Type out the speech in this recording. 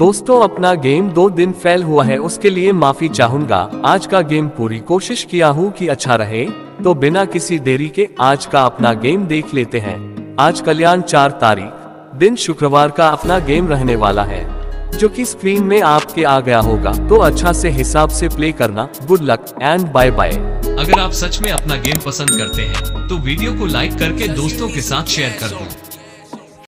दोस्तों, अपना गेम दो दिन फेल हुआ है, उसके लिए माफ़ी चाहूँगा। आज का गेम पूरी कोशिश किया हूँ कि अच्छा रहे तो बिना किसी देरी के आज का अपना गेम देख लेते हैं। आज कल्याण चार तारीख, दिन शुक्रवार का अपना गेम रहने वाला है, जो कि स्क्रीन में आपके आ गया होगा। तो अच्छा से हिसाब से प्ले करना। Good luck and bye bye अगर आप सच में अपना गेम पसंद करते हैं तो वीडियो को लाइक करके दोस्तों के साथ शेयर कर दो।